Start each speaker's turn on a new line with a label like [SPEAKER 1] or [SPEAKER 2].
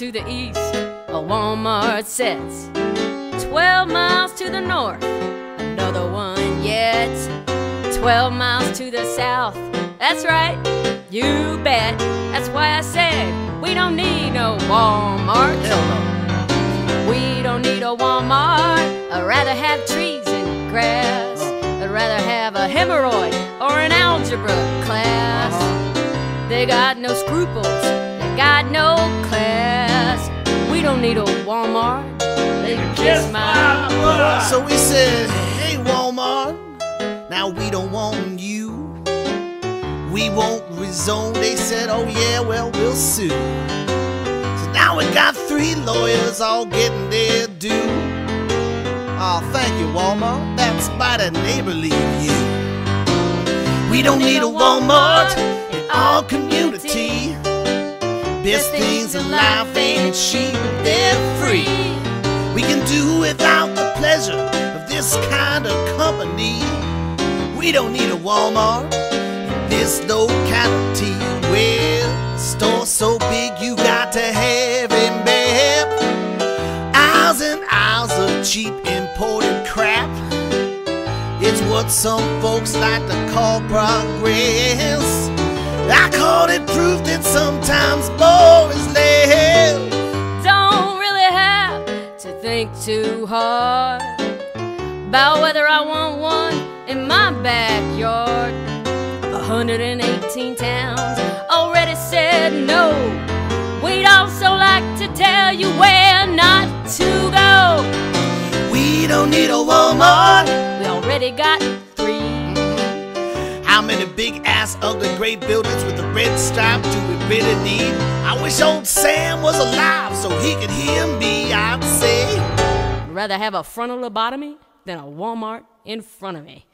[SPEAKER 1] to the east, a Walmart sets. Twelve miles to the north, another one yet. Twelve miles to the south, that's right, you bet. That's why I said we don't need no Walmart.
[SPEAKER 2] No.
[SPEAKER 1] We don't need a Walmart. I'd rather have trees and grass. I'd rather have a hemorrhoid or an algebra class. Uh-huh. They got no scruples, they got no don't need a Walmart. They can kiss my butt.
[SPEAKER 2] So we said, hey Walmart, now we don't want you. We won't rezone. They said, oh yeah, well, we'll sue. So now we got three lawyers all getting their due. Oh, thank you, Walmart. That's mighty neighborly of you. We don't need a Walmart in our community. Best things in life ain't cheap, they're free. We can do without the pleasure of this kind of company. We don't need a Walmart in this locality. Well, the store's so big you got to have it, babe. Aisles and aisles of cheap imported crap. It's what some folks like to call progress. Call it that sometimes more is less.
[SPEAKER 1] Don't really have to think too hard about whether I want one in my backyard. 118 towns already said no. We'd also like to tell you where not to go.
[SPEAKER 2] We don't need a Walmart.
[SPEAKER 1] We already got three.
[SPEAKER 2] How many big ass ugly gray buildings with a red stripe do we really need? I wish old Sam was alive so he could hear me. I'd say.
[SPEAKER 1] Rather have a frontal lobotomy than a Walmart in front of me.